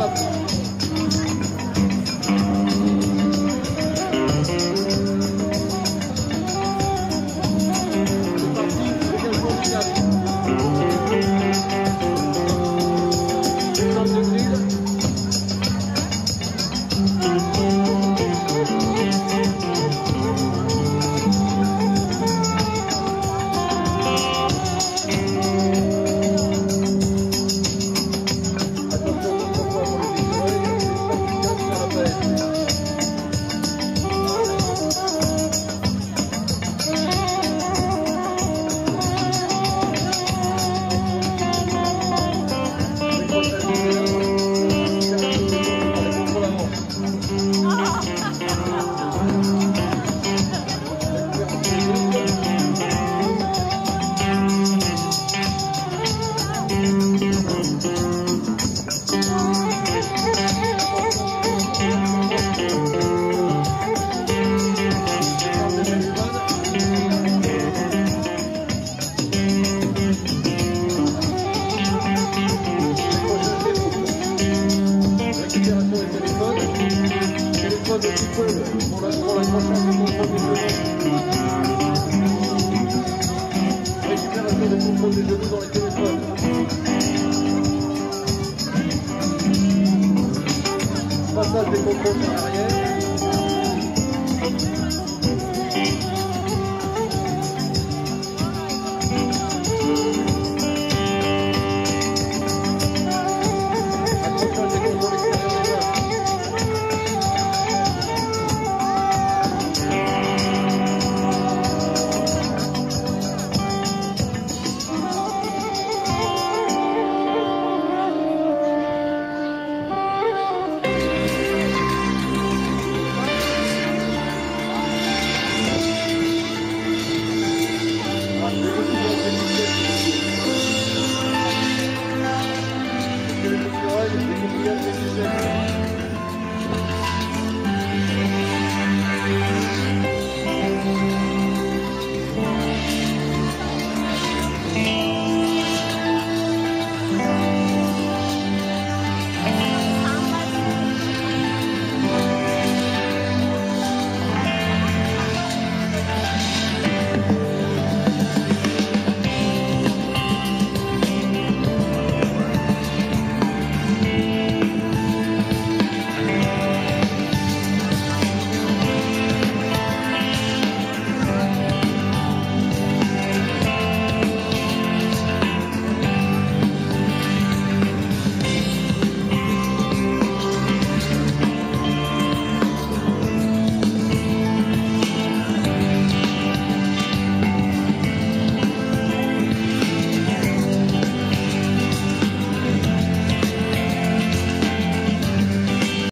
Vamos. Téléphone de people pour la- pour l'accrochage du contrôle des genoux. Récupération des contrôles des genoux dans les téléphones. Passage des contrôles par l'arrière. Thank you.